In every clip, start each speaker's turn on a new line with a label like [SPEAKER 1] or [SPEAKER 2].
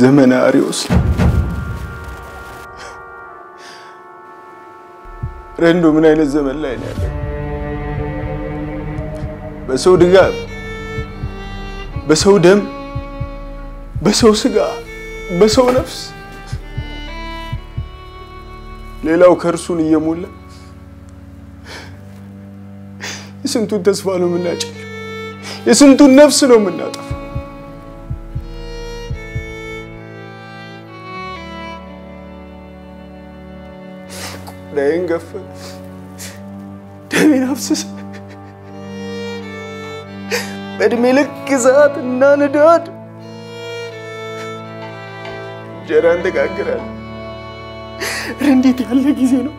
[SPEAKER 1] ዘመነ አሪዎስ ረንዶ ምን አይነት ዘመን ላይ ነው ያለው? በሰው ድጋፍ፣ በሰው ደም፣ በሰው ስጋ፣ በሰው ነፍስ ሌላው ከእርሱን እየሞላ የስንቱን ተስፋ ነው የምናጭል፣ የስንቱን ነፍስ ነው የምናጠፋው። ቆዳዬን ገፈ ደሜን አፍስሰ በእድሜ ልክ እሳት እና ንዳድ እንጀራን ተጋግራል። እንዴት ያለ ጊዜ ነው!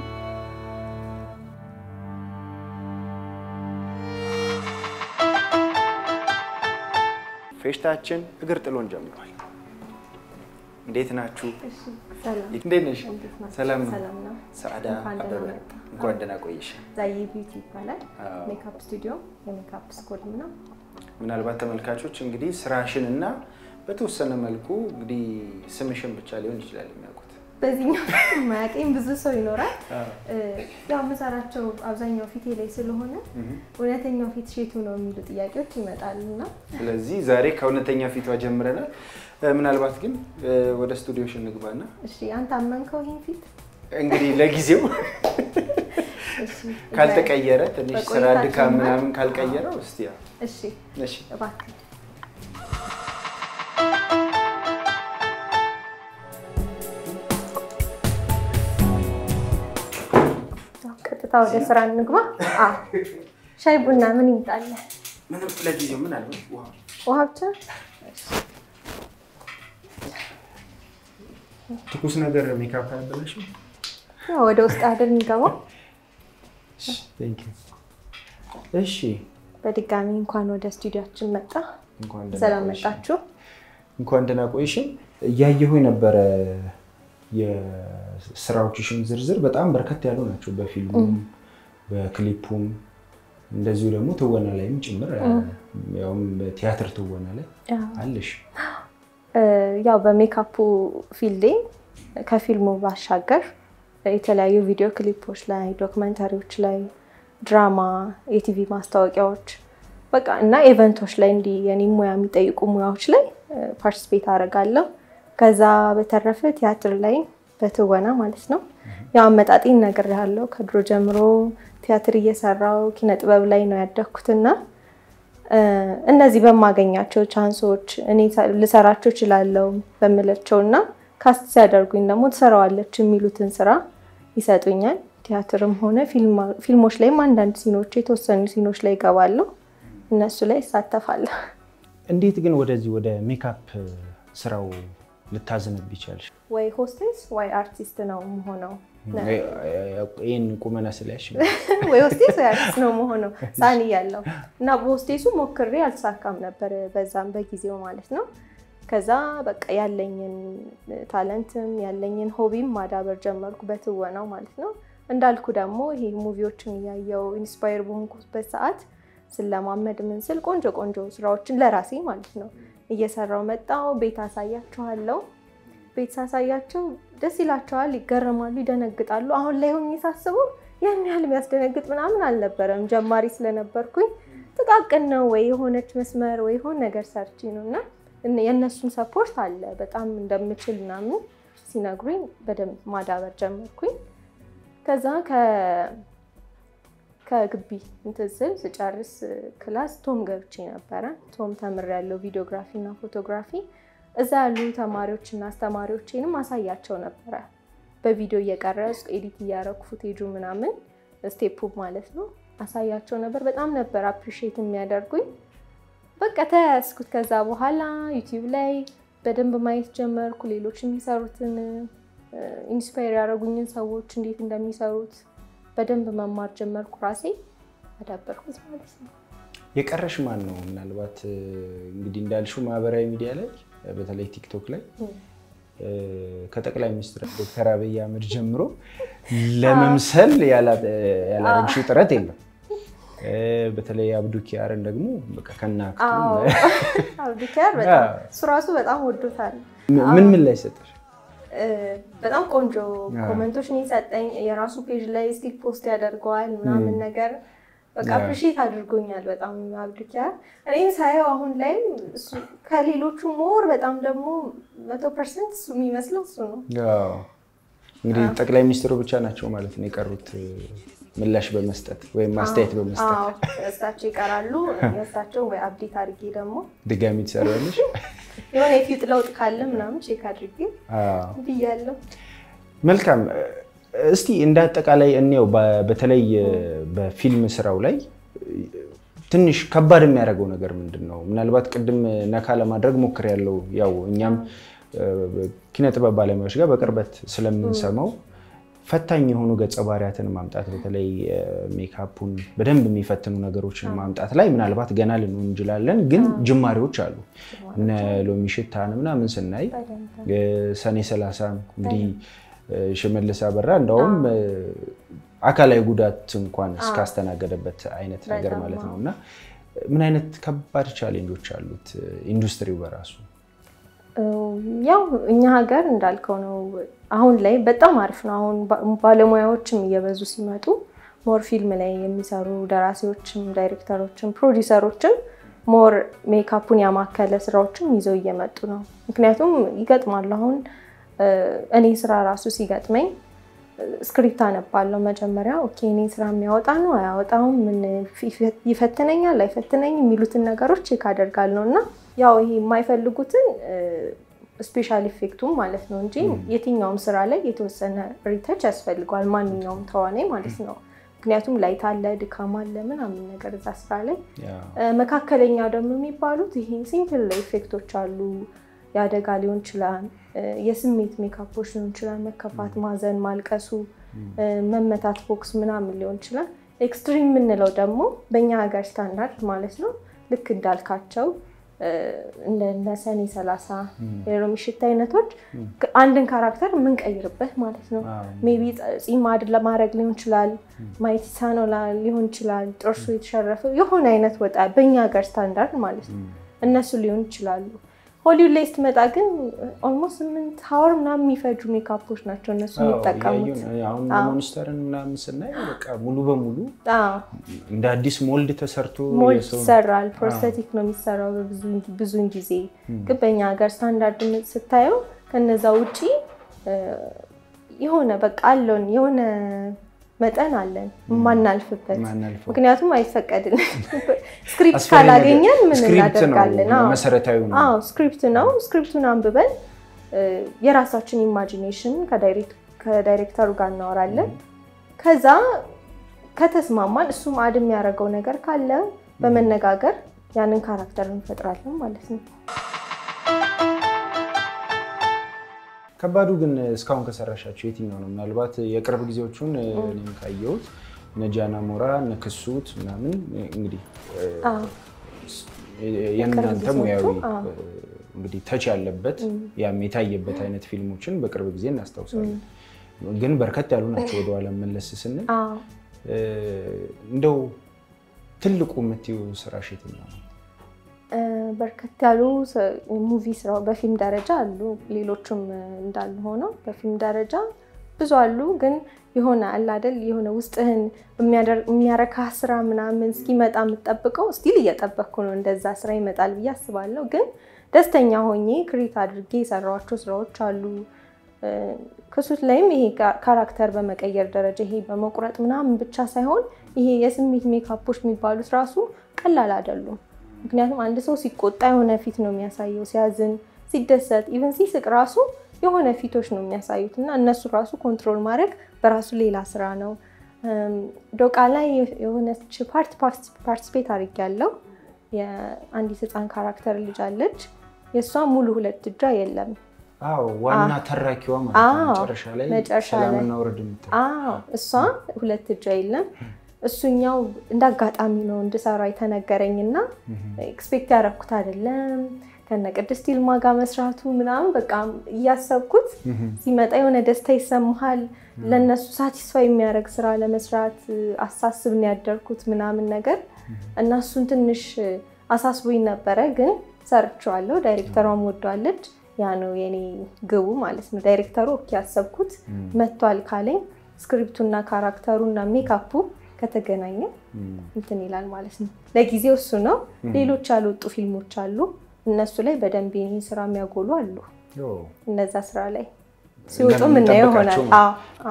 [SPEAKER 2] ፌሽታችን እግር ጥሎን ጀምሯል። እንዴት ናችሁ? እንዴት ነሽ? ሰላም ነው። ሰዓዳ አበበ እንኳን ደህና ቆየሽ።
[SPEAKER 3] ዛዬ ቢዩቲ ይባላል። ሜካፕ ስቱዲዮ የሜካፕ school ም ነው።
[SPEAKER 2] ምናልባት ተመልካቾች እንግዲህ ስራሽን እና በተወሰነ መልኩ እንግዲህ ስምሽን ብቻ ሊሆን ይችላል የሚያውቁት።
[SPEAKER 3] በዚህኛው ማያውቀኝ ብዙ ሰው ይኖራል። ያው የምሰራቸው አብዛኛው ፊቴ ላይ ስለሆነ እውነተኛው ፊት ሼቱ ነው የሚሉ ጥያቄዎች ይመጣሉ እና
[SPEAKER 2] ስለዚህ ዛሬ ከእውነተኛ ፊቷ ጀምረናል። ምናልባት ግን ወደ ስቱዲዮሽ እንግባና
[SPEAKER 3] እሺ፣ አንተ አመንከው ይህን ፊት?
[SPEAKER 2] እንግዲህ ለጊዜው ካልተቀየረ ትንሽ ስራ ድካም ምናምን ካልቀየረው እስቲ
[SPEAKER 3] እሺ፣
[SPEAKER 2] እሺ።
[SPEAKER 3] እባክህ። ቀጥታ ወደ ስራ እንግባ። አዎ፣ ሻይ ቡና ምን ይምጣልህ?
[SPEAKER 2] ምንም ለጊዜው ምን አለ ውሃ።
[SPEAKER 3] ውሃ ብቻ?
[SPEAKER 2] ትኩስ ነገር ሜካፕ አያበላሽም?
[SPEAKER 3] ያው ወደ ውስጥ አይደል የሚገባው?
[SPEAKER 2] እሺ
[SPEAKER 3] በድጋሚ እንኳን ወደ ስቱዲያችን መጣ። ሰላም መጣችሁ።
[SPEAKER 2] እንኳን ደህና ቆይሽን። እያየሁ የነበረ የስራዎችሽን ዝርዝር በጣም በርከት ያሉ ናቸው። በፊልሙም በክሊፑም እንደዚሁ ደግሞ ትወና ላይም ጭምር ያውም በቲያትር ትወና ላይ አለሽ።
[SPEAKER 3] ያው በሜካፑ field ኤ ከፊልሙ ባሻገር የተለያዩ ቪዲዮ ክሊፖች ላይ፣ ዶክመንታሪዎች ላይ፣ ድራማ፣ የቲቪ ማስታወቂያዎች በቃ እና event ኦች ላይ እንዲህ የኔ ሙያ የሚጠይቁ ሙያዎች ላይ participate አደርጋለሁ። ከዛ በተረፈ ቲያትር ላይ በትወና ማለት ነው። ያው አመጣጤን እነግርሃለሁ። ከድሮ ጀምሮ ቲያትር እየሰራው ኪነ ጥበብ ላይ ነው ያደግኩትና እነዚህ በማገኛቸው chance ኦች እኔ ልሰራቸው እችላለሁ በምላቸው እና cast ሲያደርጉኝ ደግሞ ትሰራዋለች የሚሉትን ስራ ይሰጡኛል። ቲያትርም ሆነ ፊልሞች ላይም አንዳንድ scene ኦች የተወሰኑ scene ኦች ላይ ይገባለሁ። እነሱ ላይ ይሳተፋለሁ።
[SPEAKER 2] እንዴት ግን ወደዚህ ወደ ሜካፕ ስራው ልታዘነብይ ቻልሽ?
[SPEAKER 3] ወይ ሆስቴስ ወይ አርቲስት ነው መሆነው
[SPEAKER 2] ይህን ቁመና ስለያሽ
[SPEAKER 3] ወይ ሆስቴስ ወይ አርቲስት ነው ምሆነው ህፃን እያለሁ እና በሆስቴሱ ሞክሬ አልተሳካም ነበር በዛም በጊዜው ማለት ነው። ከዛ በቃ ያለኝን talent ም ያለኝን hobby ም ማዳበር ጀመርኩ በትወናው ማለት ነው። እንዳልኩ ደግሞ ይሄ movie ዎችን እያየው inspire በሆንኩበት ሰዓት ስለማመድ ምን ስል ቆንጆ ቆንጆ ስራዎችን ለራሴ ማለት ነው እየሰራው መጣው። ቤት አሳያቸዋለሁ። ቤት ሳሳያቸው ደስ ይላቸዋል፣ ይገረማሉ፣ ይደነግጣሉ። አሁን ላይ ሆኜ ሳስበው ያን ያህል የሚያስደነግጥ ምናምን አልነበረም። ጀማሪ ስለነበርኩኝ ጥቃቅን ነው ወይ የሆነች መስመር ወይ የሆነ ነገር ሰርቼ ነው እና የእነሱን ሰፖርት አለ በጣም እንደምችል ምናምን ሲነግሩኝ በደንብ ማዳበር ጀመርኩኝ። ከዛ ከግቢ እንትን ስል ስጨርስ class ቶም ገብቼ ነበረ። ቶም ተምሬያለሁ videography እና photography። እዛ ያሉ ተማሪዎችና አስተማሪዎቼንም አሳያቸው ነበረ በቪዲዮ እየቀረጽኩ edit እያደረኩ footage ኡ ምናምን step ኡ ማለት ነው አሳያቸው ነበር። በጣም ነበር appreciate የሚያደርጉኝ። በቃ ተያያዝኩት። ከዛ በኋላ ዩቲዩብ ላይ በደንብ ማየት ጀመርኩ። ሌሎች የሚሰሩትን inspire ያደረጉኝን ሰዎች እንዴት እንደሚሰሩት በደንብ መማር ጀመርኩ። ራሴ አዳበርኩት ማለት ነው።
[SPEAKER 2] የቀረሽ ማን ነው? ምናልባት እንግዲህ እንዳልሽው ማህበራዊ ሚዲያ ላይ በተለይ ቲክቶክ ላይ ከጠቅላይ ሚኒስትር ዶክተር አብይ አህመድ ጀምሮ ለመምሰል ያላረግሽው ጥረት የለም። በተለይ አብዱኪያርን ደግሞ ከነ
[SPEAKER 3] act ኡ እሱ ራሱ በጣም ወዶታል።
[SPEAKER 2] ምን ምላሽ ሰጠሽ?
[SPEAKER 3] በጣም ቆንጆ comment ኦች ነው የሰጠኝ። የራሱ page ላይ still post ያደርገዋል ምናምን ነገር በቃ appreciate አድርጎኛል በጣም አብዱኪያር። እኔም ሳየው አሁን ላይ ከሌሎቹ more በጣም ደግሞ መቶ percent እሱ የሚመስለው እሱ ነው።
[SPEAKER 2] እንግዲህ ጠቅላይ ሚኒስትሩ ብቻ ናቸው ማለት ነው የቀሩት ምላሽ በመስጠት ወይም አስተያየት በመስጠት
[SPEAKER 3] እሳቸው ይቀራሉ። የእሳቸው ወይ update አድርጌ ደግሞ
[SPEAKER 2] ድጋሚ ትሰሪያለሽ።
[SPEAKER 3] የሆነ የፊት ለውጥ ካለ ምናምን check አድርጌ ብያለሁ።
[SPEAKER 2] መልካም። እስቲ እንደ አጠቃላይ እንየው። በተለይ በፊልም ስራው ላይ ትንሽ ከባድ የሚያደርገው ነገር ምንድን ነው? ምናልባት ቅድም ነካ ለማድረግ ሞክሬያለሁ። ያው እኛም ኪነጥበብ ባለሙያዎች ጋር በቅርበት ስለምንሰማው ፈታኝ የሆኑ ገጸ ባህሪያትን ማምጣት በተለይ ሜካፑን በደንብ የሚፈትኑ ነገሮችን ማምጣት ላይ ምናልባት ገና ልንሆን እንችላለን፣ ግን ጅማሬዎች አሉ። እነ ሎሚ ሽታን ምናምን ስናይ ሰኔ ሰላሳ እንግዲህ ሽመልስ አበራ እንደውም አካላዊ ጉዳት እንኳን እስካስተናገደበት አይነት ነገር ማለት ነው። እና ምን አይነት ከባድ challenge ኦች አሉት ኢንዱስትሪው በራሱ?
[SPEAKER 3] ያው እኛ ሀገር እንዳልከው ነው። አሁን ላይ በጣም አሪፍ ነው። አሁን ባለሙያዎችም እየበዙ ሲመጡ more ፊልም ላይ የሚሰሩ ደራሲዎችም፣ ዳይሬክተሮችም፣ ፕሮዲሰሮችም more ሜካፑን ያማከለ ስራዎችም ይዘው እየመጡ ነው። ምክንያቱም ይገጥማሉ። አሁን እኔ ስራ ራሱ ሲገጥመኝ script አነባለሁ መጀመሪያ። okay እኔ ስራ የሚያወጣ ነው አያወጣውም፣ ምን ይፈትነኛል አይፈትነኝ የሚሉትን ነገሮች check አደርጋለሁ እና ያው ይሄ የማይፈልጉትን special effect ኡም ማለት ነው እንጂ የትኛውም ስራ ላይ የተወሰነ retouch ያስፈልገዋል፣ ማንኛውም ተዋናይ ማለት ነው። ምክንያቱም light አለ፣ ድካም አለ ምናምን ነገር እዛ ስራ ላይ። መካከለኛ ደግሞ የሚባሉት ይሄ simple effect ኦች አሉ። የአደጋ ሊሆን ይችላል፣ የስሜት ሜካፖች ሊሆን ይችላል፣ መከፋት፣ ማዘን፣ ማልቀሱ፣ መመታት፣ ቦክስ ምናምን ሊሆን ይችላል። extreme የምንለው ደግሞ በእኛ ሀገር ስታንዳርድ ማለት ነው ልክ እንዳልካቸው እንደ ሰኔ ሰላሳ የሎሚ ሽታ አይነቶች አንድን character የምንቀይርበት ማለት ነው። maybe ፂም add ለማድረግ ሊሆን ይችላል፣ ማየት የተሳነው ሊሆን ይችላል፣ ጥርሱ የተሸረፈው የሆነ አይነት ወጣ በእኛ ሀገር ስታንዳርድ ማለት ነው። እነሱ ሊሆን ይችላሉ። ሆሊውድ ላይ ስትመጣ ግን almost ስምንት hour ምናምን የሚፈጁ ሜካፖች ናቸው እነሱ የሚጠቀሙት።
[SPEAKER 2] አሁን monster ን ምናምን ስናይ በቃ ሙሉ በሙሉ እንደ አዲስ mold ተሰርቶ
[SPEAKER 3] mold ይሰራል። prosthetic ነው የሚሰራው ብዙውን ጊዜ። ግን በእኛ ሀገር ስታንዳርድ ስታየው ከነዛ ውጪ የሆነ በቃ አለውን የሆነ መጠን አለን የማናልፍበት። ምክንያቱም አይፈቀድልን። script ካላገኘን ምን እናደርጋለን?
[SPEAKER 2] script ነው።
[SPEAKER 3] script ኡን አንብበን የራሳችን imagination ከዳይሬክተሩ ጋር እናወራለን። ከዛ ከተስማማን እሱም add የሚያደርገው ነገር ካለ በመነጋገር ያንን character እንፈጥራለን ማለት ነው።
[SPEAKER 2] ከባዱ ግን እስካሁን ከሰራሻቸው የትኛው ነው? ምናልባት የቅርብ ጊዜዎቹን እኔም ካየሁት እነ ጃና ሞራ እነ ክሱት ምናምን እንግዲህ የእናንተ ሙያዊ እንግዲህ touch ያለበት ያም የታየበት አይነት ፊልሞችን በቅርብ ጊዜ እናስታውሳለን። ግን በርከት ያሉ ናቸው። ወደኋላ መለስ ስንል እንደው ትልቁ የምትይው ስራሽ የትኛው ነው?
[SPEAKER 3] በርከት ያሉ movie ስራው በፊልም ደረጃ አሉ። ሌሎቹም እንዳሉ ሆነው በፊልም ደረጃ ብዙ አሉ። ግን የሆነ አለ የሆነ ውስጥህን የሚያረካ ስራ ምናምን እስኪመጣ የምጠብቀው still እየጠበቅኩ ነው። እንደዛ ስራ ይመጣል ብዬ አስባለሁ። ግን ደስተኛ ሆኜ create አድርጌ የሰራኋቸው ስራዎች አሉ። ክሱት ላይም ይሄ character በመቀየር ደረጃ ይሄ በመቁረጥ ምናምን ብቻ ሳይሆን ይሄ የስሜት ሜካፖች የሚባሉት ራሱ ቀላል አይደሉም። ምክንያቱም አንድ ሰው ሲቆጣ የሆነ ፊት ነው የሚያሳየው፣ ሲያዝን፣ ሲደሰት፣ even ሲስቅ ራሱ የሆነ ፊቶች ነው የሚያሳዩት እና እነሱ ራሱ control ማድረግ በራሱ ሌላ ስራ ነው። ዶቃ ላይ የሆነች part participate አድርጌያለሁ። የአንዲት ህፃን character ልጅ አለች። የእሷ ሙሉ ሁለት እጇ የለም።
[SPEAKER 2] ዋና ተራኪዋ መጨረሻ ላይ ሰላምና ውረድ
[SPEAKER 3] አዎ እሷ ሁለት እጇ የለም። እሱኛው እንደ አጋጣሚ ነው እንድሰራ የተነገረኝ እና expect ያደረኩት አይደለም። ከነ ቅድስት ይልማ ጋር መስራቱ ምናምን በቃ እያሰብኩት ሲመጣ የሆነ ደስታ ይሰማሃል። ለእነሱ satisfy የሚያደርግ ስራ ለመስራት አሳስብ ነው ያደርኩት ምናምን ነገር እና እሱን ትንሽ አሳስቦኝ ነበረ፣ ግን ሰርቼዋለሁ። ዳይሬክተሯም ወዷለች። ያ ነው የኔ ግቡ ማለት ነው። ዳይሬክተሩ okay ያሰብኩት መጥቷል ካለኝ script ኡና character ኡና makeup ኡ ከተገናኘ እንትን ይላል ማለት ነው። ለጊዜው እሱ ነው። ሌሎች ያልወጡ ፊልሞች አሉ። እነሱ ላይ በደንብ የኔን ስራ የሚያጎሉ አሉ። እነዛ ስራ ላይ ሲወጡ የምናየው ይሆናል።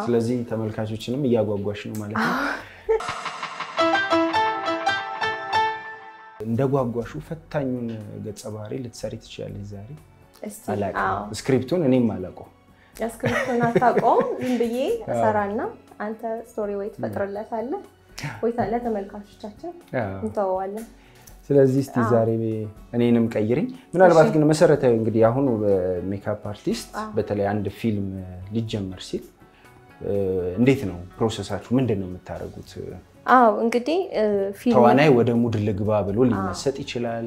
[SPEAKER 2] ስለዚህ ተመልካቾችንም እያጓጓሽ ነው ማለት ነው። እንደ ጓጓሹ ፈታኙን ገጸ ባህሪ ልትሰሪ ትችላለች ዛሬ።
[SPEAKER 3] script
[SPEAKER 2] ኡን እኔም አላውቀው።
[SPEAKER 3] script ኡን አታውቀውም። ዝም ብዬ እሰራና አንተ story ወይ ትፈጥርለታለህ ወይ ለተመልካቾቻችን እንተወዋለን።
[SPEAKER 2] ስለዚህ እስቲ ዛሬ እኔንም ቀይርኝ። ምናልባት ግን መሰረታዊ እንግዲህ አሁኑ makeup artist በተለይ አንድ ፊልም ሊጀመር ሲል እንዴት ነው process ኣችሁ? ምንድን ነው የምታደርጉት?
[SPEAKER 3] አዎ እንግዲህ
[SPEAKER 2] ተዋናይ ወደ mood ልግባ ብሎ ሊመሰጥ ይችላል።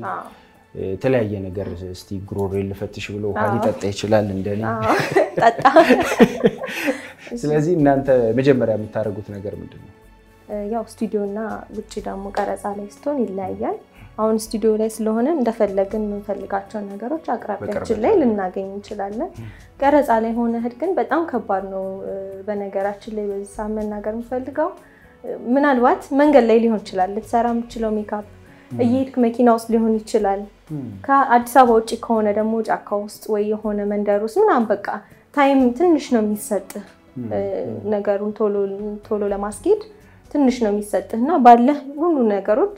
[SPEAKER 2] የተለያየ ነገር እስቲ ጉሮሬ ልፈትሽ ብሎ ውሃ ሊጠጣ ይችላል እንደኔ።
[SPEAKER 3] ጠጣ
[SPEAKER 2] ስለዚህ እናንተ መጀመሪያ የምታደርጉት ነገር ምንድን ነው?
[SPEAKER 3] ያው ስቱዲዮ እና ውጭ ደግሞ ቀረጻ ላይ ስትሆን ይለያያል። አሁን ስቱዲዮ ላይ ስለሆነ እንደፈለግን የምንፈልጋቸውን ነገሮች አቅራቢያችን ላይ ልናገኝ እንችላለን። ቀረጻ ላይ ሆነህ ግን በጣም ከባድ ነው። በነገራችን ላይ በዚህ ሰዓት መናገር የምፈልገው ምናልባት መንገድ ላይ ሊሆን ይችላል ልትሰራ የምችለው ሜካፕ እየሄድክ መኪና ውስጥ ሊሆን ይችላል። ከአዲስ አበባ ውጭ ከሆነ ደግሞ ጫካ ውስጥ ወይ የሆነ መንደር ውስጥ ምናምን በቃ time ትንሽ ነው የሚሰጥህ እ፣ ነገሩን ቶሎ ቶሎ ለማስኬድ ትንሽ ነው የሚሰጥህ እና ባለህ ሁሉ ነገሮች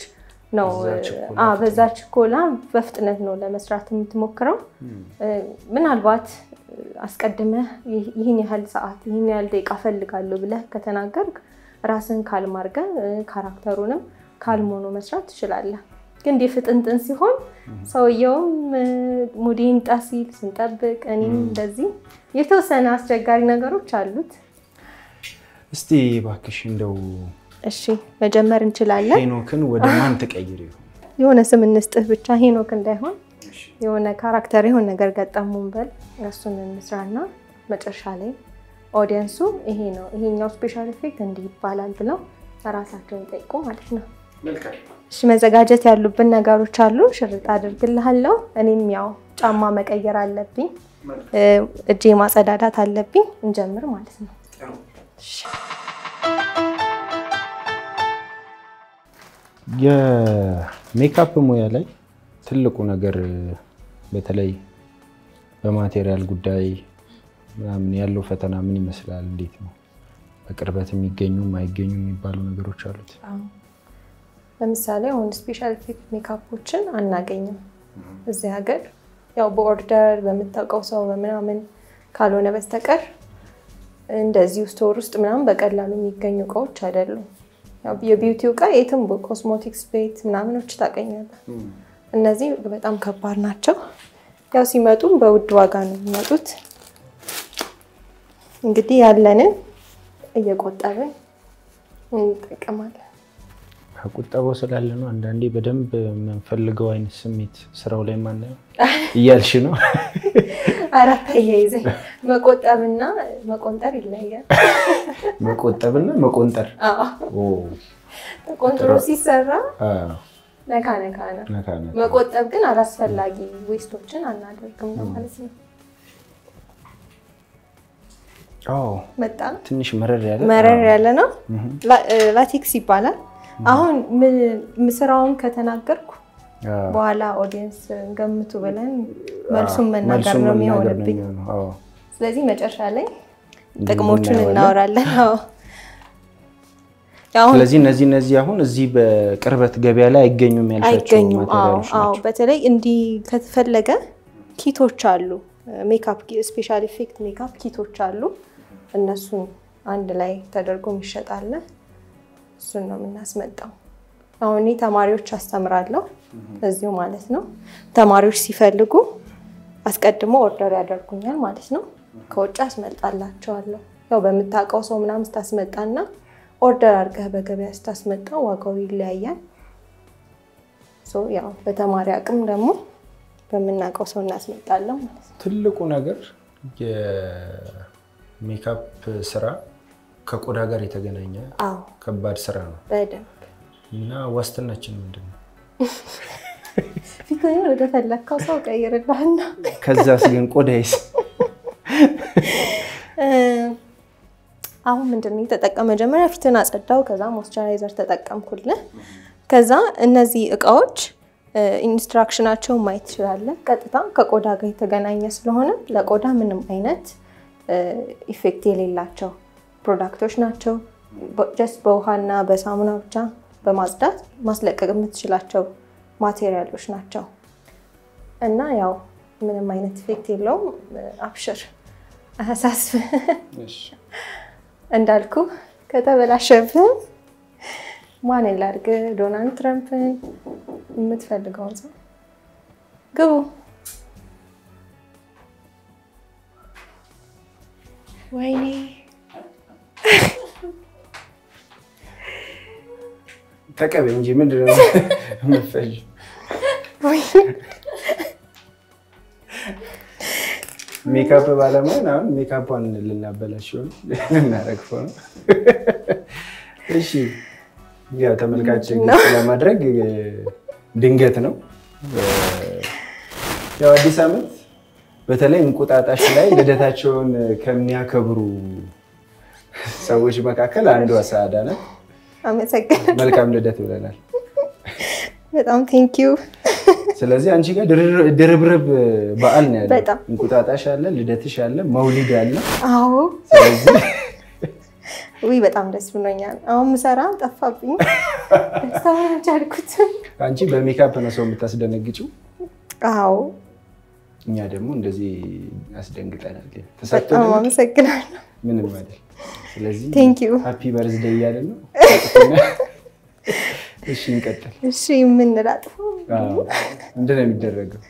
[SPEAKER 3] ነው
[SPEAKER 2] በዛ ችኮላ
[SPEAKER 3] በፍጥነት ነው ለመስራት የምትሞክረው። ምናልባት አስቀድመህ ይህ- ይህን ያህል ሰዓት ይህን ያህል ደቂቃ ፈልጋለሁ ብለህ ከተናገርክ ራስን ካልም አድርገህ ካራክተሩንም ካልም ሆኖ መስራት ትችላለህ። ግን እንዲህ ፍጥንጥን ሲሆን ሰውየውም ሙዴ ይምጣ ሲል ስንጠብቅ እኔም እንደዚህ የተወሰነ አስቸጋሪ ነገሮች አሉት።
[SPEAKER 2] እስቲ እባክሽ እንደው
[SPEAKER 3] እሺ መጀመር እንችላለን።
[SPEAKER 2] ሄኖክን ወደ ማን ትቀይር ይሆን?
[SPEAKER 3] የሆነ ስም እንስጥህ ብቻ ሄኖክ እንዳይሆን የሆነ character የሆነ ነገር ገጠሙን በል እሱን እንስራና መጨረሻ ላይ audience ኡ ይሄ ነው ይሄኛው special effect እንዲህ ይባላል ብለው ራሳቸውን ይጠይቁ ማለት ነው። እሺ መዘጋጀት ያሉብን ነገሮች አሉ። ሽርጥ አድርግልሃለሁ። እኔም ያው ጫማ መቀየር አለብኝ፣ እጄ ማጸዳዳት አለብኝ። እንጀምር ማለት ነው። እሺ።
[SPEAKER 2] የሜካፕ ሙያ ላይ ትልቁ ነገር በተለይ በማቴሪያል ጉዳይ ምናምን ያለው ፈተና ምን ይመስላል? እንዴት ነው? በቅርበት የሚገኙ የማይገኙ የሚባሉ ነገሮች አሉት።
[SPEAKER 3] ለምሳሌ አሁን special effect makeup ኦችን አናገኝም እዚህ ሀገር ያው በ order በምታውቀው ሰው በምናምን ካልሆነ በስተቀር እንደዚሁ store ውስጥ ምናምን በቀላሉ የሚገኙ እቃዎች አይደሉም። የ beauty እቃ የትም ኮስሞቲክስ ቤት ምናምኖች ታገኛለህ። እነዚህ በጣም ከባድ ናቸው። ያው ሲመጡም በውድ ዋጋ ነው የሚመጡት። እንግዲህ ያለንን እየቆጠብን እንጠቀማለን።
[SPEAKER 2] ከቁጠባው ስላለ ነው። አንዳንዴ በደንብ የምንፈልገው አይነት ስሜት ስራው ላይ ማናየው እያልሽ ነው።
[SPEAKER 3] አራት አያይዘኝ መቆጠብና መቆንጠር ይለያል።
[SPEAKER 2] መቆጠብና መቆንጠር።
[SPEAKER 3] ተቆንጥሮ ሲሰራ ነካ ነካ ነው። መቆጠብ ግን አላስፈላጊ ዌስቶችን አናደርግም ማለት ነው።
[SPEAKER 2] አዎ፣
[SPEAKER 3] በጣም
[SPEAKER 2] ትንሽ መረር ያለ?
[SPEAKER 3] መረር ያለ ነው። latex ይባላል። አሁን ስራውን ከተናገርኩ በኋላ audience ገምቱ ብለን መልሱን መናገር ነው የሚሆንብኝ። ስለዚህ መጨረሻ ላይ ጥቅሞቹን እናወራለን።
[SPEAKER 2] ስለዚህ እነዚህ እነዚህ አሁን እዚህ በቅርበት ገበያ ላይ አይገኙም ያልሻቸው
[SPEAKER 3] በተለይ እንዲህ ከተፈለገ ኪቶች አሉ። ሜካፕ special effect ሜካፕ ኪቶች አሉ። እነሱን አንድ ላይ ተደርጎ ይሸጣል። እሱን ነው የምናስመጣው። አሁን እኔ ተማሪዎች አስተምራለሁ እዚሁ ማለት ነው። ተማሪዎች ሲፈልጉ አስቀድሞ order ያደርጉኛል ማለት ነው። ከውጭ አስመጣላቸዋለሁ። ያው በምታውቀው ሰው ምናምን ስታስመጣና order አድርገህ በገበያ ስታስመጣ ዋጋው ይለያያል። ያው በተማሪ አቅም ደግሞ በምናውቀው ሰው እናስመጣለን ማለት ነው።
[SPEAKER 2] ትልቁ ነገር የሜካፕ ስራ ከቆዳ ጋር የተገናኘ ከባድ ስራ ነው
[SPEAKER 3] በደንብ
[SPEAKER 2] እና ዋስትናችን ምንድን ነው?
[SPEAKER 3] ፊትህን ወደ ፈለግከው ሰው ቀይርልሃልና
[SPEAKER 2] ከዛስ ግን ቆዳይስ?
[SPEAKER 3] አሁን ምንድን ነው የተጠቀም መጀመሪያ ፊትን አጸዳው፣ ከዛ moisturizer ተጠቀምኩልህ። ከዛ እነዚህ እቃዎች instruction ኣቸውን ማየት ትችላለህ። ቀጥታ ከቆዳ ጋር የተገናኘ ስለሆነ ለቆዳ ምንም አይነት effect የሌላቸው product ኦች ናቸው። just በውሃና በሳሙና ብቻ በማጽዳት ማስለቀቅ የምትችላቸው material ኦች ናቸው እና ያው ምንም አይነት effect የለውም። አብሽር አያሳስብ እንዳልኩ ከተበላሸብህ ማንን ላድርግ? ዶናልድ ትራምፕን የምትፈልገውን ሰው ግቡ። ወይኔ
[SPEAKER 2] ተቀበይ እንጂ ምንድን ነው የምትፈልጊው? ሜካፕ ባለሙያን አሁን ሜካፑን ልናበላሽ ሆነ ልናረግፈው ነው። እሺ ያው ተመልካች ለማድረግ ድንገት ነው። ያው አዲስ ዓመት በተለይ እንቁጣጣሽ ላይ ልደታቸውን ከሚያከብሩ ሰዎች መካከል አንዷ ሰዓዳ ናት።
[SPEAKER 3] አመሰግናለሁ።
[SPEAKER 2] መልካም ልደት ብለናል።
[SPEAKER 3] በጣም thank you።
[SPEAKER 2] ስለዚህ አንቺ ጋር ድርብርብ በዓል ነው
[SPEAKER 3] በጣም።
[SPEAKER 2] እንቁጣጣሽ አለ፣ ልደትሽ አለ፣ መውሊድ አለ።
[SPEAKER 3] አዎ
[SPEAKER 2] ስለዚህ
[SPEAKER 3] ውይ በጣም ደስ ብሎኛል። አሁን ምሰራ ጠፋብኝ። ደስታውን አልቻልኩትም።
[SPEAKER 2] አንቺ በሜካፕ ነው ሰው የምታስደነግጭው፣
[SPEAKER 3] አዎ
[SPEAKER 2] እኛ ደግሞ እንደዚህ አስደንግጠናል። ተሳክቶልናል።
[SPEAKER 3] አመሰግናለሁ።
[SPEAKER 2] ምንም አይደል። ስለዚህ. happy birthday እያለን ነው። እሺ እንቀጥል።
[SPEAKER 3] እሺ የምንላጥፈው
[SPEAKER 2] ምንድን ነው የሚደረገው?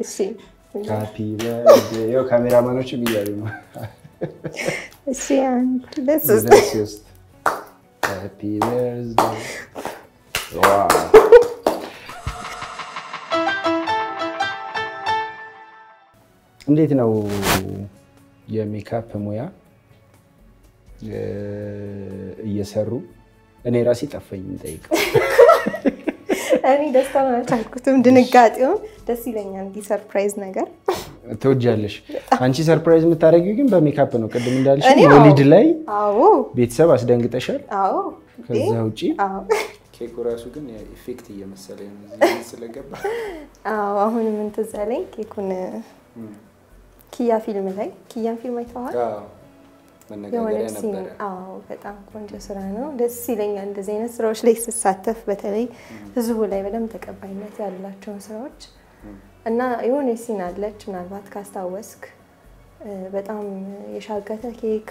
[SPEAKER 3] እሺ
[SPEAKER 2] ሃፒ በርዝዴይ ያው ካሜራማኖችም እያሉ ነው።
[SPEAKER 3] እሺ አንድ ሁለት ሶስት
[SPEAKER 2] wow እንዴት ነው የሜካፕ ሙያ እየሰሩ እኔ ራሴ ጠፋኝ የምጠይቀው።
[SPEAKER 3] እኔ ደስታውን አልቻልኩትም። ድንጋጤውን ደስ ይለኛል። እንዲህ surprise ነገር።
[SPEAKER 2] ትወጃለሽ። አንቺ surprise የምታደርጊው ግን በሜካፕ ነው። ቅድም እንዳልሽ መውሊድ ላይ
[SPEAKER 3] አዎ።
[SPEAKER 2] ቤተሰብ አስደንግጠሻል?
[SPEAKER 3] አዎ።
[SPEAKER 2] ከዛ ውጪ?
[SPEAKER 3] አዎ።
[SPEAKER 2] ኬኩ ራሱ ግን effect እየመሰለኝ ነው። ስለገባ?
[SPEAKER 3] አዎ። አሁን ምን ትዝ አለኝ ኬኩን ኪያ ፊልም ላይ ኪያን ፊልም አይተዋል? የሆነች ሲን አዎ በጣም ቆንጆ ስራ ነው። ደስ ይለኛል እንደዚህ አይነት ስራዎች ላይ ስሳተፍ፣ በተለይ ህዝቡ ላይ በደንብ ተቀባይነት ያላቸውን ስራዎች እና የሆነች ሲን አለች ምናልባት ካስታወስክ። በጣም የሻገተ ኬክ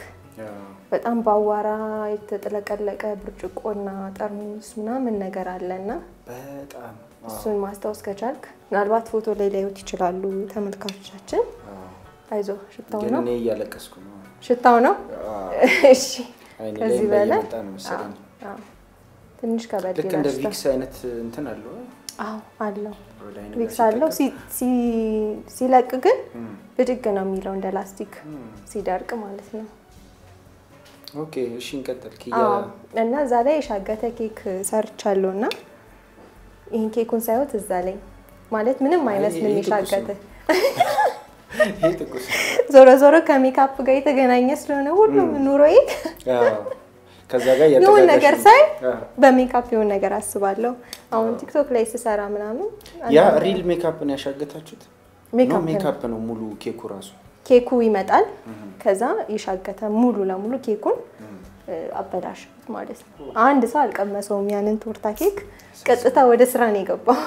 [SPEAKER 3] በጣም በአዋራ የተጥለቀለቀ ብርጭቆና ጠርሙስ ምናምን ነገር አለና
[SPEAKER 2] በጣም
[SPEAKER 3] እሱን ማስታወስ ከቻልክ ምናልባት ፎቶ ላይ ላዩት ይችላሉ ተመልካቾቻችን። አይዞ ሽታው ነው?
[SPEAKER 2] እኔ እያለቀስኩ ነው።
[SPEAKER 3] ሽታው ነው። እሺ ከዚህ በላይ? ትንሽ ከበድ
[SPEAKER 2] ልክ እንደ ቪክስ አይነት እንትን አለው
[SPEAKER 3] አዎ አለው። ቪክስ አለው።
[SPEAKER 2] ሲጠቀም።
[SPEAKER 3] ሲ- ሲ- ሲለቅ ግን ብድግ ነው የሚለው እንደ ላስቲክ ሲደርቅ ማለት ነው።
[SPEAKER 2] okay እሺ እንቀጥል። ኪያ
[SPEAKER 3] እና እዛ ላይ የሻገተ ኬክ ሰርቻለሁ እና ይህን ኬኩን ሳይሆን እዛ ላይ ማለት ምንም አይመስልም የሻገተ ዞሮ ዞሮ ከሜካፕ ጋር የተገናኘ ስለሆነ ሁሉም ኑሮዬ
[SPEAKER 2] ከዛ ጋር
[SPEAKER 3] የሆን ነገር ሳይ በሜካፕ የሆን ነገር አስባለሁ። አሁን ቲክቶክ ላይ ስሰራ ምናምን
[SPEAKER 2] ያ reel ሜካፕን ያሻገታችሁት
[SPEAKER 3] ሜካፕ
[SPEAKER 2] ነው? ሙሉ ኬኩ ራሱ
[SPEAKER 3] ኬኩ ይመጣል። ከዛ የሻገተ ሙሉ ለሙሉ ኬኩን አበላሽት ማለት ነው። አንድ ሰው አልቀመሰውም ያንን ቶርታ ኬክ። ቀጥታ ወደ ስራ ነው የገባው።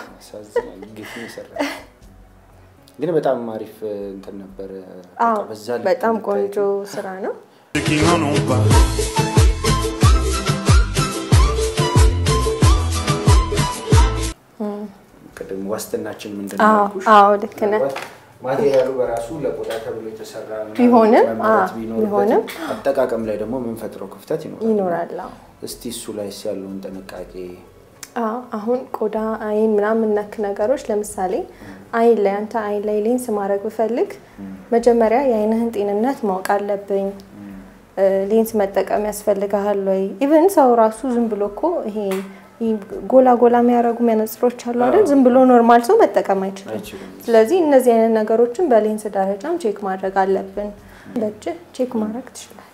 [SPEAKER 2] ግን በጣም አሪፍ እንትን ነበር።
[SPEAKER 3] በጣም ቆንጆ ስራ ነው።.
[SPEAKER 2] ቅድም ዋስትናችን ምንድን ነው
[SPEAKER 3] ልክ ነህ።
[SPEAKER 2] ማቴሪያሉ በራሱ ለቆዳ ተብሎ የተሰራ
[SPEAKER 3] ቢሆንም፣ ቢሆንም
[SPEAKER 2] አጠቃቀም ላይ ደግሞ የምንፈጥረው ክፍተት ይኖራል።
[SPEAKER 3] ይኖራል። አዎ
[SPEAKER 2] እስቲ እሱ ላይስ ያለውን ጥንቃቄ
[SPEAKER 3] አሁን ቆዳ፣ አይን ምናምን ነክ ነገሮች ለምሳሌ አይን ላይ አንተ አይን ላይ ሌንስ ማድረግ ብፈልግ መጀመሪያ የአይንህን ጤንነት ማወቅ አለብኝ። ሌንስ መጠቀም ያስፈልግሃል ወይ? even ሰው ራሱ ዝም ብሎ እኮ ይሄ ጎላ ጎላ የሚያደርጉ መነጽሮች አሉ አይደል? ዝም ብሎ normal ሰው መጠቀም አይችልም። ስለዚህ እነዚህ አይነት ነገሮችን በሌንስ ደረጃም check ማድረግ አለብን። በእጅ check ማድረግ ትችላለህ።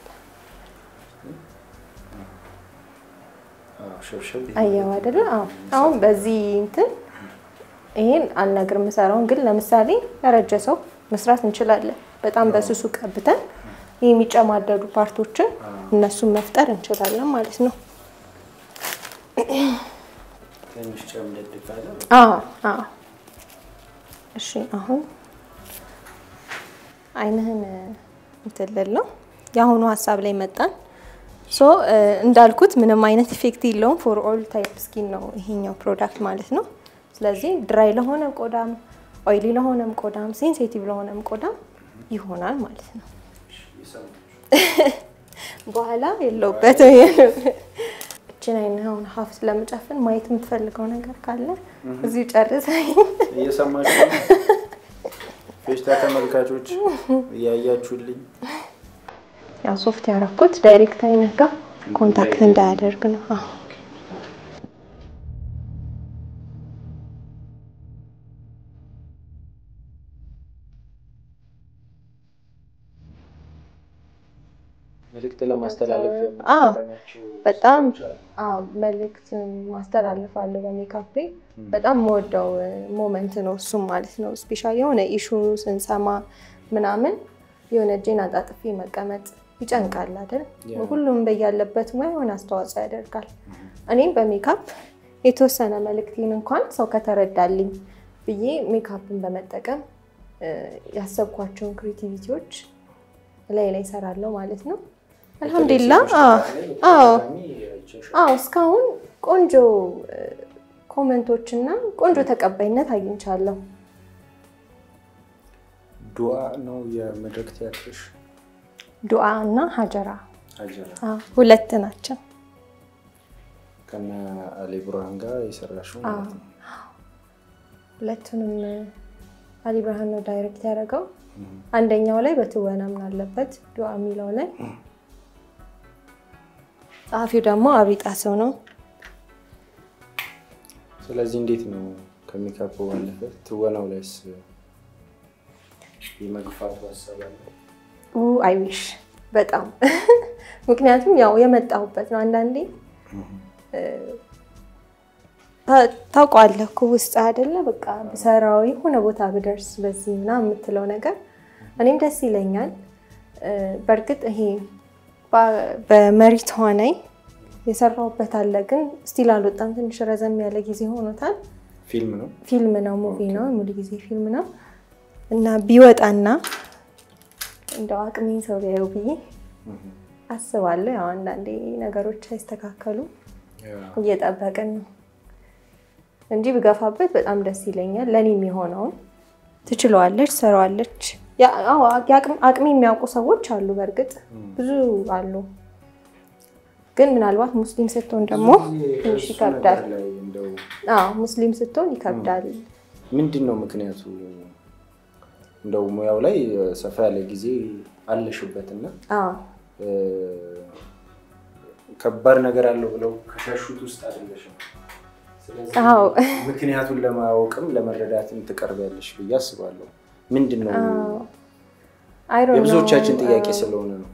[SPEAKER 3] አየው አይደለ? አዎ። አሁን በዚህ እንትን ይሄን አልነግርም የምሰራውን ግን ለምሳሌ ያረጀ ሰው መስራት እንችላለን። በጣም በስሱ ቀብተን የሚጨማደዱ part ኦችን እነሱን መፍጠር እንችላለን ማለት ነው። እሺ አሁን አይንህን እንትን ልል ነው የአሁኑ ሀሳብ ላይ መጣን። so እንዳልኩት ምንም አይነት effect የለውም። for all type skin ነው ይሄኛው product ማለት ነው። ስለዚህ dry ለሆነ ቆዳም፣ oily ለሆነም ቆዳም፣ sensitive ለሆነም ቆዳም ይሆናል ማለት ነው። በኋላ የለውበትም። እችን አይንህን half ስለምጨፍን ማየት የምትፈልገው ነገር ካለ እዚሁ ጨርሰኝ።
[SPEAKER 2] እየሰማችሁ? ፌሽታ ተመልካቾች እያያችሁልኝ
[SPEAKER 3] ያው soft ያደረኩት direct አይን ጋር contact እንዳያደርግ ነው። አዎ።
[SPEAKER 2] መልእክት ለማስተላለፍ
[SPEAKER 3] በጣም መልእክት ማስተላልፋለሁ በሜካፕ በጣም የምወደው moment ነው እሱም ማለት ነው። special የሆነ issue ስንሰማ ምናምን የሆነ እጄን አጣጥፌ መቀመጥ ይጨንቃል አይደል? ሁሉም በያለበት ሙያ የሆነ አስተዋጽኦ ያደርጋል። እኔም በሜካፕ የተወሰነ መልእክቴን እንኳን ሰው ከተረዳልኝ ብዬ ሜካፕን በመጠቀም ያሰብኳቸውን creativity ዎች ላይ ላይ እሰራለሁ ማለት ነው። አልሐምዱሊላ አዎ አዎ እስካሁን ቆንጆ comment ኦች እና ቆንጆ ተቀባይነት አግኝቻለሁ።
[SPEAKER 2] ዱዓ ነው የመድረክ ቲያትርሽ
[SPEAKER 3] ዱዓ እና ሀጀራ ሁለት ናቸው።
[SPEAKER 2] ከነ አሊ ብርሃን ጋር የሰራሽው ማለት ነው።
[SPEAKER 3] ሁለቱንም አሊ ብርሃን ነው direct ያደረገው። አንደኛው ላይ በትወና ምን አለበት ዱዓ የሚለው ላይ ጸሐፊው ደግሞ አቢጣ ሰው ነው።
[SPEAKER 2] ስለዚህ እንዴት ነው ከሜካፕ ባለፈ ትወናው ላይስ የመግፋቱ ሀሳብ አለ?
[SPEAKER 3] I wish በጣም ምክንያቱም ያው የመጣሁበት ነው። አንዳንዴ ታውቀዋለህ እኮ ውስጥ አይደለ በቃ ብሰራው የሆነ ቦታ ብደርስ በዚህ ምናምን የምትለው ነገር እኔም ደስ ይለኛል። በእርግጥ ይሄ በ- በመሪ ተዋናይ የሰራሁበት አለ፣ ግን still አልወጣም። ትንሽ ረዘም ያለ ጊዜ ሆኖታል።
[SPEAKER 2] ፊልም ነው።
[SPEAKER 3] ፊልም ነው፣ movie ነው፣ ሙሉ ጊዜ ፊልም ነው እና ቢወጣና እንደው አቅሜን ሰው ቢያየው ብዬ አስባለሁ። ያው አንዳንዴ ነገሮች አይስተካከሉ እየጠበቅን ነው እንጂ ብገፋበት በጣም ደስ ይለኛል። ለእኔ የሚሆነውን ትችለዋለች፣ ትሰራዋለች። አቅሜ የሚያውቁ ሰዎች አሉ፣ በእርግጥ ብዙ አሉ። ግን ምናልባት ሙስሊም ስትሆን ደግሞ ትንሽ ይከብዳል። ሙስሊም ስትሆን ይከብዳል።
[SPEAKER 2] ምንድን ነው ምክንያቱ? እንደው ሙያው ላይ ሰፋ ያለ ጊዜ አለሽበትና ከባድ ነገር አለው ብለው ከሸሹት ውስጥ አይደለሽም። ምክንያቱን ለማወቅም ለመረዳትም ትቀርቢያለሽ ብዬ አስባለሁ። ምንድን ነው የብዙዎቻችን ጥያቄ ስለሆነ ነው።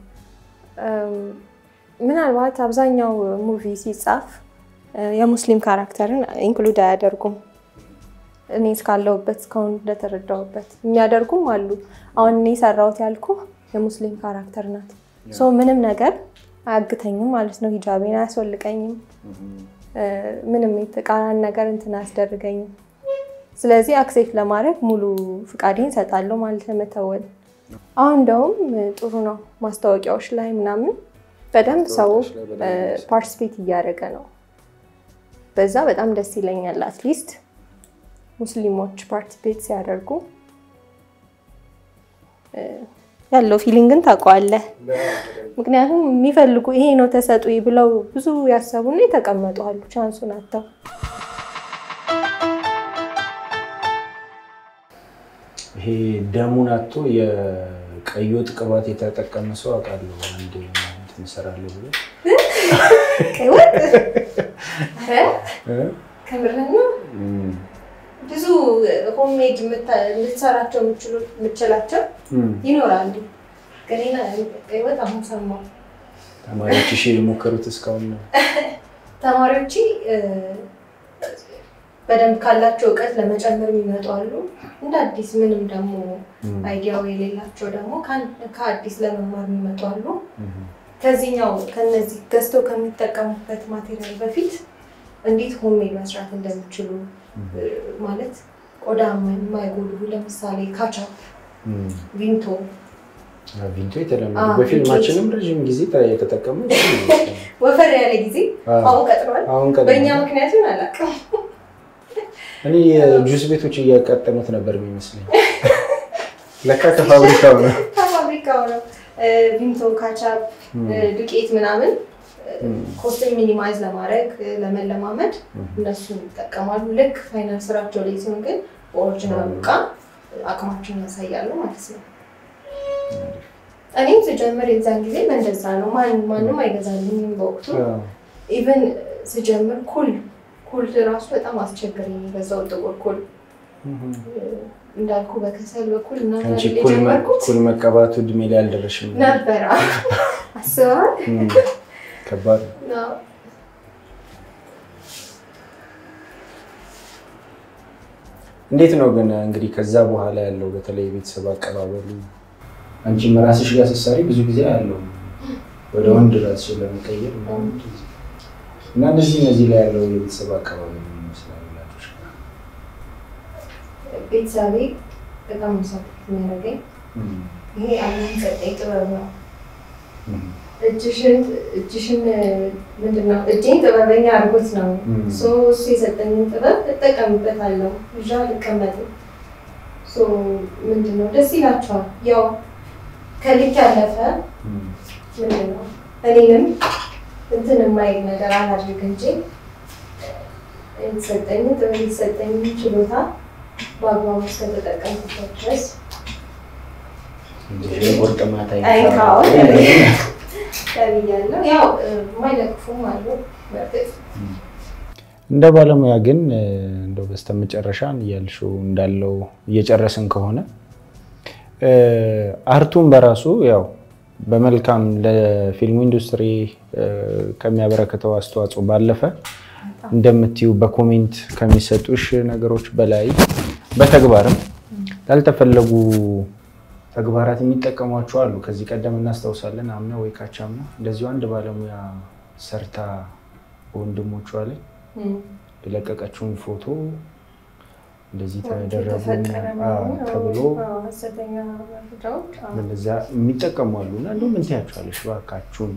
[SPEAKER 3] ምናልባት አብዛኛው movie ሲጻፍ የሙስሊም character ን include አያደርጉም። እኔ እስካለሁበት እስካሁን እንደተረዳሁበት የሚያደርጉም አሉ። አሁን እኔ ሰራሁት ያልኩ የሙስሊም character ናት። so ምንም ነገር አያግደኝም ማለት ነው። ሂጃቤን አያስወልቀኝም። ምንም የተቃረነ ነገር እንትን አያስደርገኝም። ስለዚህ accept ለማድረግ ሙሉ ፍቃዴን እሰጣለሁ ማለት ነው። አሁን እንደውም ጥሩ ነው። ማስታወቂያዎች ላይ ምናምን በደንብ ሰው participate እያደረገ ነው። በዛ በጣም ደስ ይለኛል። at least ሙስሊሞች participate ሲያደርጉ ያለው feeling ን ታውቀዋለህ። ምክንያቱም የሚፈልጉ ይሄ ነው ተሰጥኦ ብለው ብዙ ያሰቡና የተቀመጡ አሉ chance ኡን አጥተው።
[SPEAKER 2] ይሄ ደሙን አጥቶ የቀይ ወጥ ቅባት የተጠቀመ ሰው አውቃለሁ። አንድ ትንሰራለ ብሎ
[SPEAKER 3] ቀይ ወጥ ብዙ homemade ልትሰራቸው የምችሉ- የምችላቸው ይኖራሉ። ወጥ አሁን ሰማሁ።
[SPEAKER 2] ተማሪዎች እሺ የሞከሩት እስካሁን ነው።
[SPEAKER 3] ተማሪዎቼ እ፣ በደንብ ካላቸው እውቀት ለመጨመር የሚመጡ አሉ። እንደ አዲስ ምንም ደግሞ idea ው የሌላቸው ደግሞ ከአዲስ ለመማር የሚመጡ አሉ። ከዚህኛው ከነዚህ ገዝተው ከሚጠቀሙበት material በፊት እንዴት homemade መስራት እንደሚችሉ ማለት ቆዳ የማይጎዱ ለምሳሌ ካቻፕ፣ ቪንቶ
[SPEAKER 2] ቪንቶ የተለመደ በፊልማችንም ረዥም ጊዜ የተጠቀሙ
[SPEAKER 3] ወፈር ያለ ጊዜ አሁን
[SPEAKER 2] ቀደም
[SPEAKER 3] በእኛ ምክንያቱን አላውቅም።
[SPEAKER 2] እኔ የጁስ ቤቶች እያቀጠኑት ነበር የሚመስለኝ። ለካ ከፋብሪካው ነው።
[SPEAKER 3] ከፋብሪካው ነው ቪንቶ፣ ካቻፕ፣ ዱቄት ምናምን cost ን minimize ለማድረግ ለመለማመድ እነሱን ይጠቀማሉ። ልክ final ስራቸው ላይ ሲሆን ግን በ original እቃ አቅማቸውን ያሳያሉ ማለት ነው። እኔም ስጀምር የዛን ጊዜ በእንደዛ ነው። ማን- ማንም አይገዛልኝም በወቅቱ even ስጀምር ኩል ኩል ራሱ በጣም አስቸገረኝ። የገዛው ጥቁር ኩል እንዳልኩ በከሰል በኩል እና
[SPEAKER 2] አንቺ
[SPEAKER 3] አይደል
[SPEAKER 2] ኩል መቀባቱ እድሜ ላይ አልደረሽም።
[SPEAKER 3] ነበረ አስበዋል።
[SPEAKER 2] ከባድ እንዴት ነው ግን እንግዲህ ከዛ በኋላ ያለው በተለይ የቤተሰብ አቀባበሉ? አንቺም ራስሽ ጋር ስትሰሪ ብዙ ጊዜ ያለው ወደ ወንድ ራስሽን ለመቀየር እና እነዚህ እነዚህ ላይ ያለው የቤተሰብ አቀባበል ምን ይመስላል?
[SPEAKER 3] ቤተሰቤ በጣም ሰው የሚያደርገኝ ይሄ አሁን ሰጠኝ ጥበብ ነው። እጅሽን እጅሽን ምንድን ነው እጄን ጥበበኛ አድርጎት ነው እሱ የሰጠኝን ጥበብ እጠቀምበታለሁ። እዣ አልቀመጥም። ሶ ምንድን ነው ደስ ይላቸዋል። ያው ከልክ ያለፈ ምንድን ነው እኔንም እንትን የማይል ነገር አላድርግ እንጂ የተሰጠኝን ጥበብ የተሰጠኝን ችሎታ በአግባቡ እስከተጠቀምኩበት ድረስ
[SPEAKER 2] እንግዲህ የቁርጥማት
[SPEAKER 3] ተብያለሁ። ያው የማይለቅፉም አሉ
[SPEAKER 2] እንደ ባለሙያ ግን እንደው በስተመጨረሻ እያልሽው እንዳለው እየጨረስን ከሆነ አርቱን በራሱ ያው በመልካም ለፊልሙ ኢንዱስትሪ ከሚያበረክተው አስተዋጽኦ ባለፈ እንደምትዩ በ comment ከሚሰጡሽ ነገሮች በላይ በተግባርም ላልተፈለጉ ተግባራት የሚጠቀሟቸው አሉ። ከዚህ ቀደም እናስታውሳለን። አምና ወይ ካቻምና እንደዚሁ አንድ ባለሙያ ሰርታ በወንድሞቿ ላይ የለቀቀችውን ፎቶ እንደዚህ ተደረጉ ተብሎ የሚጠቀሙ አሉ እና እንደውም ምን ትያቸዋለሽ? እባካችሁን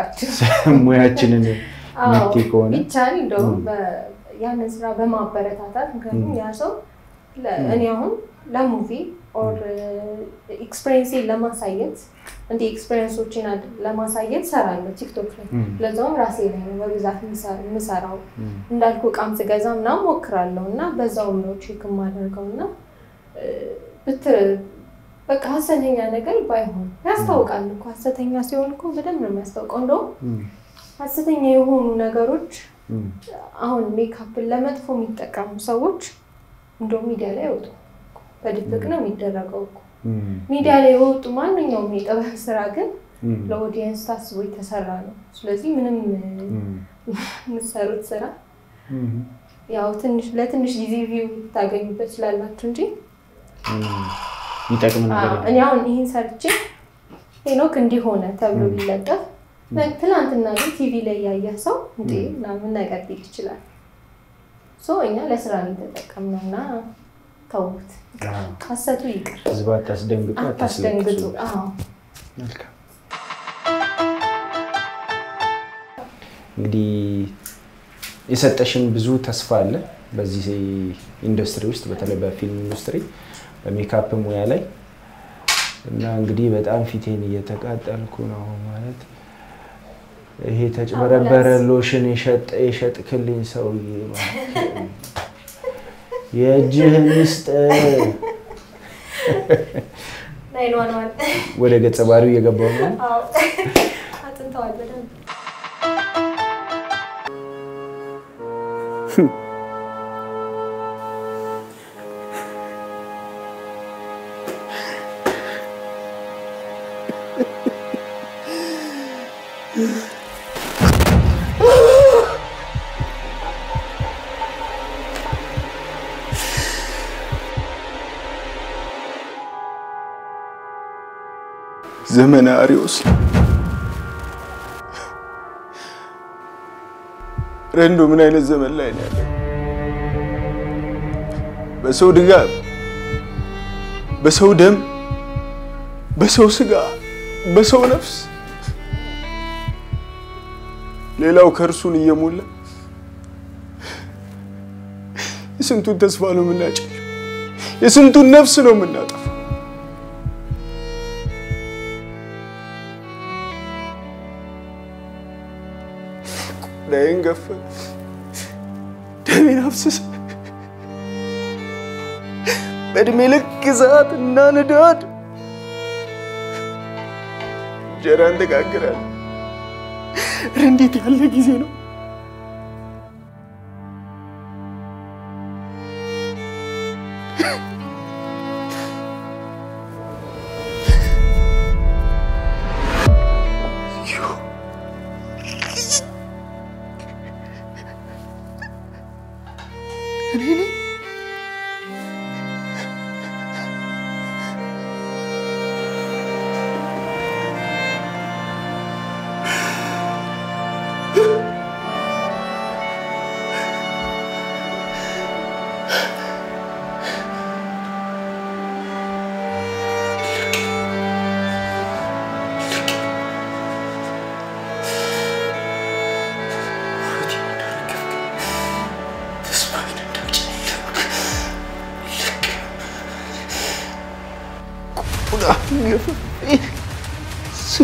[SPEAKER 2] ሙያችንን ምት ከሆነ
[SPEAKER 3] ቢቻል እንደውም ያንን ስራ በማበረታታት ምክንያቱም ያ ሰው እኔ አሁን ለ movie or experience ኤን ለማሳየት እንደ experience ኦችን ለማሳየት ሰራለሁ ቲክቶክ ላይ። ለዛውም ራሴ ላይ ነው በብዛት የምሰ- የምሰራው። እንዳልኩ እቃም ስገዛ ምናምን ሞክራለሁ እና በዛውም ነው check የማደርገው እና በቃ ሀሰተኛ ነገር ባይሆን ያስታውቃል እኮ ሀሰተኛ ሲሆን እኮ በደንብ ነው የሚያስታውቀው። እንደውም ሀሰተኛ የሆኑ ነገሮች አሁን ሜካፕን ለመጥፎ የሚጠቀሙ ሰዎች እንደውም ሚዲያ ላይ አይወጡ በድብቅ ነው የሚደረገው እኮ ሚዲያ ላይ የወጡ ማንኛውም የጥበብ ስራ ግን
[SPEAKER 2] ለ
[SPEAKER 3] audience ታስቦ የተሰራ ነው ስለዚህ ምንም የምትሰሩት ስራ ያው ትንሽ ለትንሽ ጊዜ view ታገኙበት ስላላችሁ እንጂ
[SPEAKER 2] ም። የሚጠቅም ነገር
[SPEAKER 3] አዎ፣ እኔ አሁን ይህን ሰርቼ ሄኖክ እንዲሆነ ተብሎ ቢለጠፍ ትናንትና ግን ቲቪ ላይ ያየ ሰው እንዴ ምናምን ነገር ሊል ይችላል። so እኛ ለስራ ነው የተጠቀምነው እና ተውት፣ ሀሰቱ ይቅር፣
[SPEAKER 2] ህዝብ አታስደንግጡ፣
[SPEAKER 3] አታስደንግጡ።
[SPEAKER 2] መልካም። እንግዲህ የሰጠሽን ብዙ ተስፋ አለ በዚህ ኢንዱስትሪ ውስጥ በተለይ በፊልም ኢንዱስትሪ በሜካፕ ሙያ ላይ። እና እንግዲህ በጣም ፊቴን እየተቃጠልኩ ነው ማለት። ይሄ ተጭበረበረ ሎሽን የሸጥክልኝ ሰውዬ የእጅህን ስጥ
[SPEAKER 3] ወደ ገጸ ባህሪው እየገባው ነው።
[SPEAKER 4] አጥንተዋል በደንብ
[SPEAKER 2] ዘመነ አሪዎስ ረንዶ ምን አይነት ዘመን ላይ ነው ያለው? በሰው ድጋፍ፣ በሰው ደም፣ በሰው ስጋ፣ በሰው ነፍስ ሌላው ከእርሱን እየሞላ የስንቱን ተስፋ ነው የምናጭል፣ የስንቱን ነፍስ ነው የምናጠፋው። ቆዳዬን ገፈ፣ ደሜን አፍስስ፣ በእድሜ ልክ እሳት እና ንዳድ እንጀራን ተጋግራል። እንዴት ያለ ጊዜ ነው!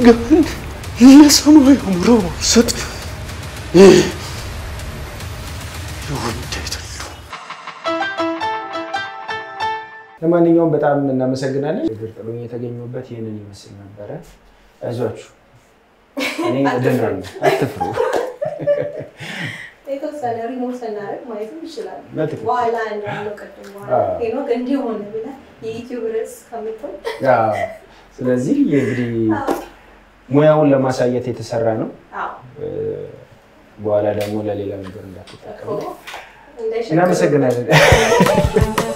[SPEAKER 2] ስጋን ለሰማይ አምረው ሰጥ
[SPEAKER 3] ለማንኛውም በጣም እናመሰግናለን። እግር ጥሎኝ የተገኙበት ይህንን ይመስል ነበረ። አይዟችሁ፣ እኔ እድናለሁ፣ አትፍሩ።
[SPEAKER 4] የተወሰነ ሪሞት ስናደርግ ማየትም ይችላል።
[SPEAKER 3] በትክክል።
[SPEAKER 4] በኋላ እንዳለው ቅድም በኋላ
[SPEAKER 3] አዎ።
[SPEAKER 4] ሄኖክ እንዲህ ሆነ ብለህ የዩቲዩብ ርዕስ ከምትሆን
[SPEAKER 3] አዎ። ስለዚህ እንግዲህ ሙያውን ለማሳየት የተሰራ ነው። በኋላ ደግሞ ለሌላ ነገር እንዳትጠቀሙ እናመሰግናለን።